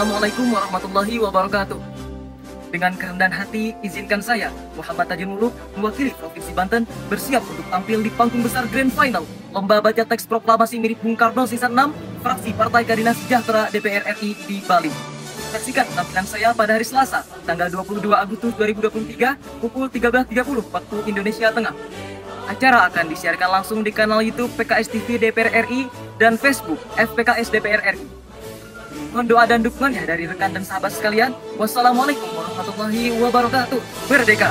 Assalamualaikum warahmatullahi wabarakatuh. Dengan kerendahan hati, izinkan saya, Muhammad Tajin mewakili Provinsi Banten, bersiap untuk tampil di panggung besar Grand Final Lomba Baca Teks Proklamasi Mirip Bung Karno Sisa 6, fraksi Partai Keadilan Sejahtera DPR RI di Bali. Saksikan tampilan saya pada hari Selasa, tanggal 22 Agustus 2023, pukul 13.30 waktu Indonesia Tengah. Acara akan disiarkan langsung di kanal YouTube PKS TV DPR RI dan Facebook FPKS DPR RI mohon doa dan dukungan ya dari rekan dan sahabat sekalian. Wassalamualaikum warahmatullahi wabarakatuh. Merdeka!